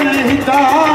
Hita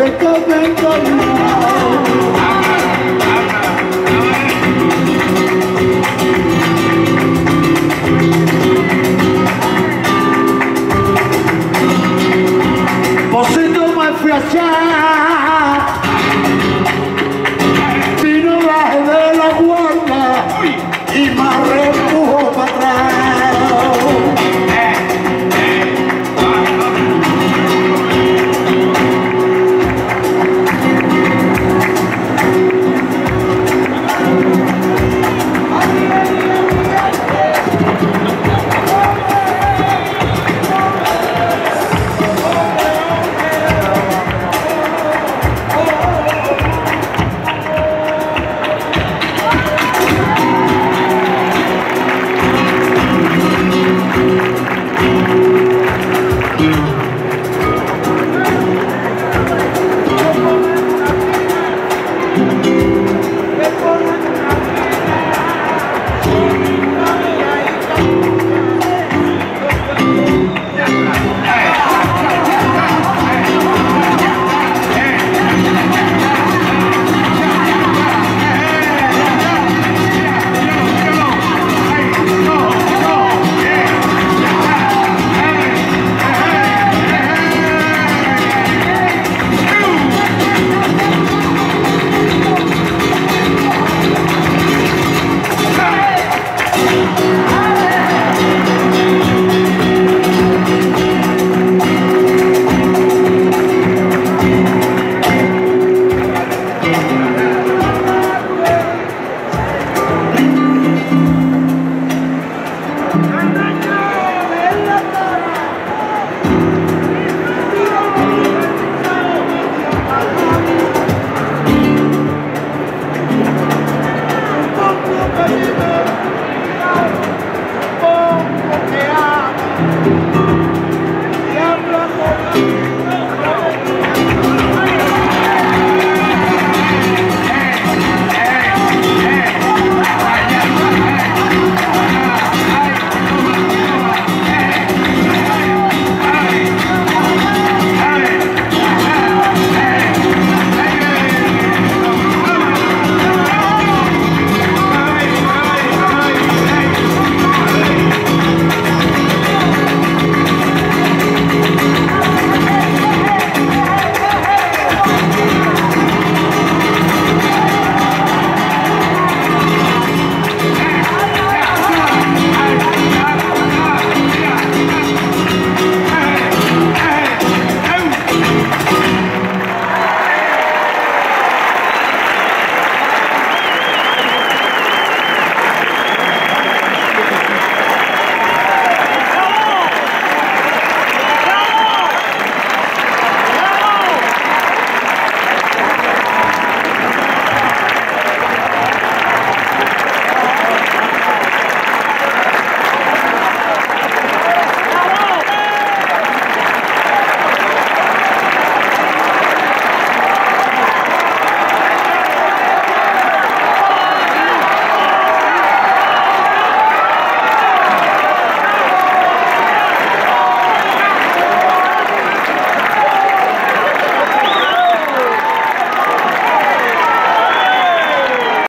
hace que venga